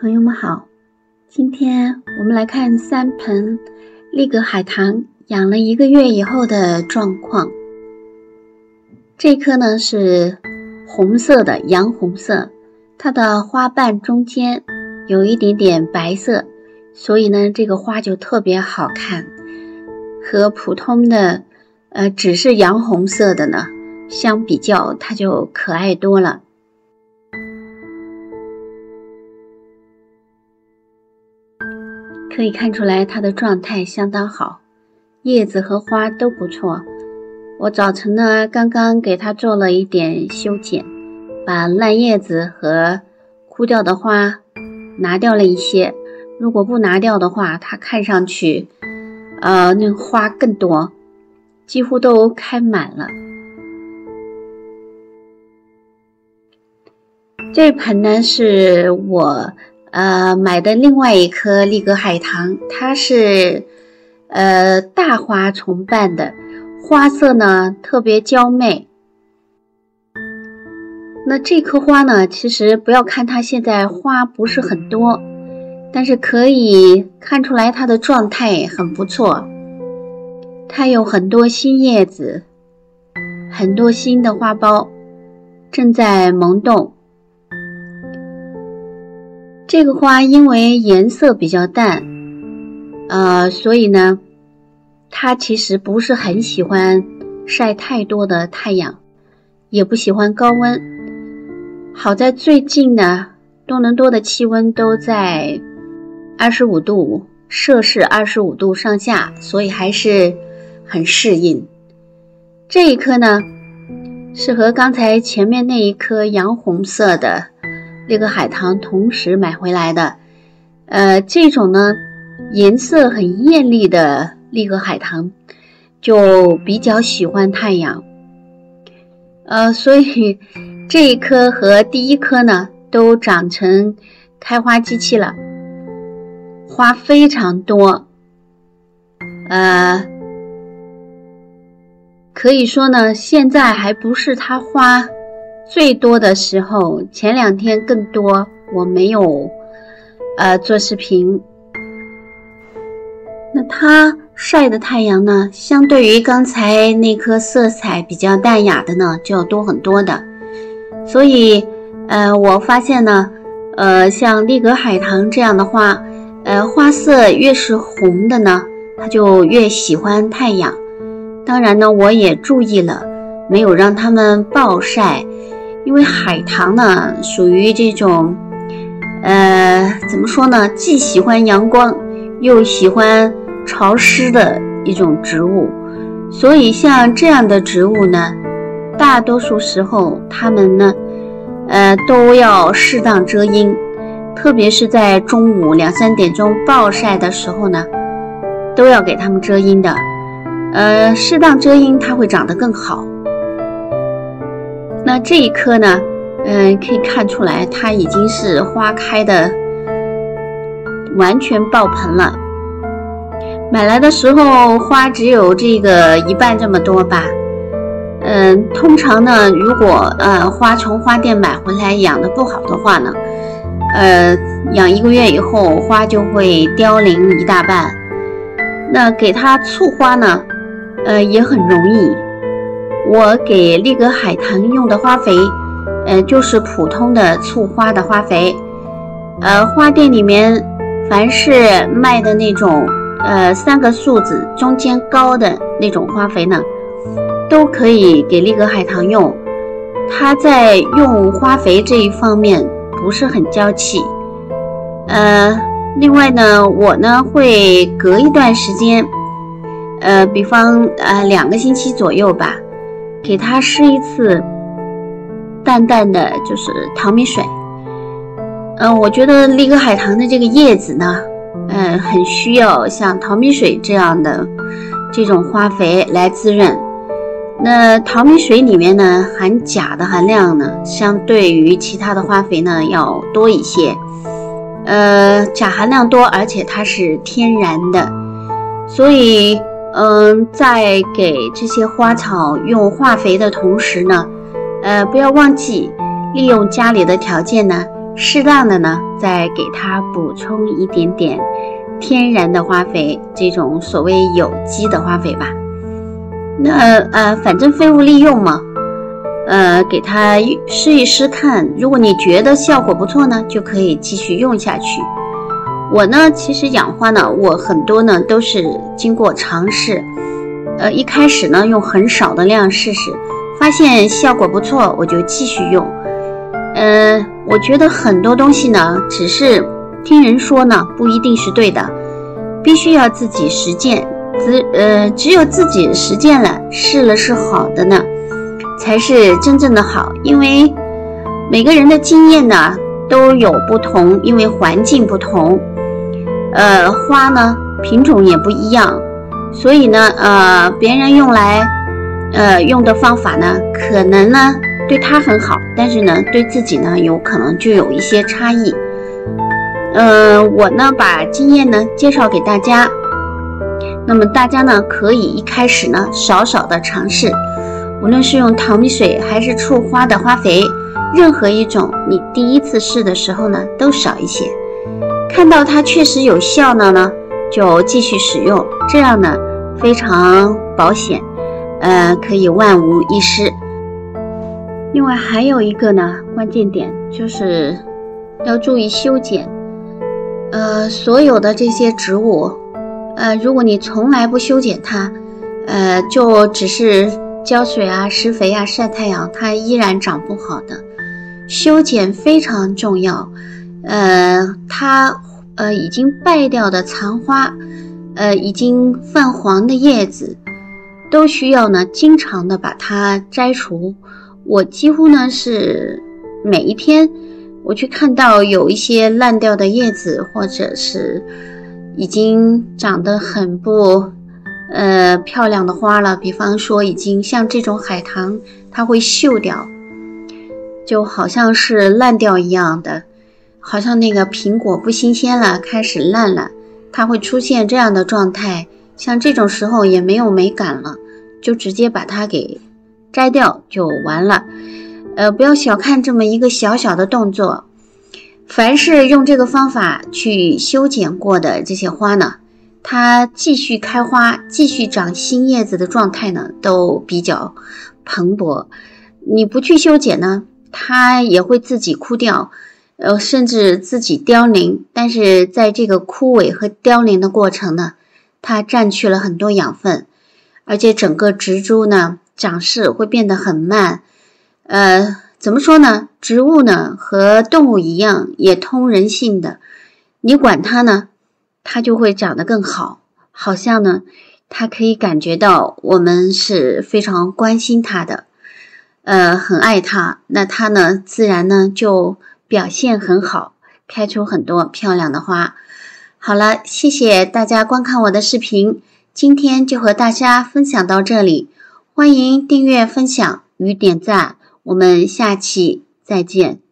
朋友们好，今天我们来看三盆丽格海棠养了一个月以后的状况。这棵呢是红色的洋红色，它的花瓣中间有一点点白色，所以呢这个花就特别好看，和普通的呃只是洋红色的呢相比较，它就可爱多了。可以看出来，它的状态相当好，叶子和花都不错。我早晨呢，刚刚给它做了一点修剪，把烂叶子和枯掉的花拿掉了一些。如果不拿掉的话，它看上去，呃，那花更多，几乎都开满了。这盆呢，是我。呃，买的另外一颗丽格海棠，它是呃大花重瓣的，花色呢特别娇媚。那这棵花呢，其实不要看它现在花不是很多，但是可以看出来它的状态很不错。它有很多新叶子，很多新的花苞正在萌动。这个花因为颜色比较淡，呃，所以呢，它其实不是很喜欢晒太多的太阳，也不喜欢高温。好在最近呢，多伦多的气温都在二十五度摄氏二十五度上下，所以还是很适应。这一颗呢，是和刚才前面那一颗洋红色的。这个海棠同时买回来的，呃，这种呢颜色很艳丽的丽格海棠，就比较喜欢太阳，呃，所以这一颗和第一颗呢都长成开花机器了，花非常多，呃，可以说呢现在还不是它花。最多的时候，前两天更多，我没有呃做视频。那它晒的太阳呢，相对于刚才那颗色彩比较淡雅的呢，就要多很多的。所以，呃，我发现呢，呃，像丽格海棠这样的花，呃，花色越是红的呢，它就越喜欢太阳。当然呢，我也注意了，没有让它们暴晒。因为海棠呢，属于这种，呃，怎么说呢？既喜欢阳光，又喜欢潮湿的一种植物，所以像这样的植物呢，大多数时候它们呢，呃，都要适当遮阴，特别是在中午两三点钟暴晒的时候呢，都要给它们遮阴的，呃，适当遮阴，它会长得更好。那这一颗呢，嗯，可以看出来它已经是花开的完全爆盆了。买来的时候花只有这个一半这么多吧。嗯，通常呢，如果呃花从花店买回来养的不好的话呢，呃，养一个月以后花就会凋零一大半。那给它促花呢，呃，也很容易。我给丽格海棠用的花肥，呃，就是普通的促花的花肥。呃，花店里面凡是卖的那种，呃，三个数字中间高的那种花肥呢，都可以给丽格海棠用。它在用花肥这一方面不是很娇气。呃，另外呢，我呢会隔一段时间，呃，比方呃两个星期左右吧。给它施一次淡淡的就是淘米水，嗯，我觉得丽格海棠的这个叶子呢，嗯，很需要像淘米水这样的这种花肥来滋润。那淘米水里面呢，含钾的含量呢，相对于其他的花肥呢要多一些，呃，钾含量多，而且它是天然的，所以。嗯，在给这些花草用化肥的同时呢，呃，不要忘记利用家里的条件呢，适当的呢，再给它补充一点点天然的花肥，这种所谓有机的花肥吧。那呃，反正废物利用嘛，呃，给它试一试看。如果你觉得效果不错呢，就可以继续用下去。我呢，其实养花呢，我很多呢都是经过尝试。呃，一开始呢用很少的量试试，发现效果不错，我就继续用。嗯，我觉得很多东西呢，只是听人说呢，不一定是对的，必须要自己实践。只呃，只有自己实践了，试了是好的呢，才是真正的好。因为每个人的经验呢都有不同，因为环境不同，呃，花呢品种也不一样。所以呢，呃，别人用来，呃，用的方法呢，可能呢对他很好，但是呢对自己呢有可能就有一些差异。嗯，我呢把经验呢介绍给大家，那么大家呢可以一开始呢少少的尝试，无论是用淘米水还是促花的花肥，任何一种，你第一次试的时候呢都少一些，看到它确实有效了呢。就继续使用，这样呢非常保险，呃，可以万无一失。另外还有一个呢关键点就是要注意修剪，呃，所有的这些植物，呃，如果你从来不修剪它，呃，就只是浇水啊、施肥啊、晒太阳，它依然长不好的。修剪非常重要，呃，它。呃，已经败掉的残花，呃，已经泛黄的叶子，都需要呢经常的把它摘除。我几乎呢是每一天，我去看到有一些烂掉的叶子，或者是已经长得很不呃漂亮的花了，比方说已经像这种海棠，它会锈掉，就好像是烂掉一样的。好像那个苹果不新鲜了，开始烂了，它会出现这样的状态。像这种时候也没有美感了，就直接把它给摘掉就完了。呃，不要小看这么一个小小的动作。凡是用这个方法去修剪过的这些花呢，它继续开花、继续长新叶子的状态呢，都比较蓬勃。你不去修剪呢，它也会自己枯掉。呃，甚至自己凋零，但是在这个枯萎和凋零的过程呢，它占去了很多养分，而且整个植株呢长势会变得很慢。呃，怎么说呢？植物呢和动物一样，也通人性的。你管它呢，它就会长得更好，好像呢，它可以感觉到我们是非常关心它的，呃，很爱它，那它呢，自然呢就。表现很好，开出很多漂亮的花。好了，谢谢大家观看我的视频，今天就和大家分享到这里。欢迎订阅、分享与点赞，我们下期再见。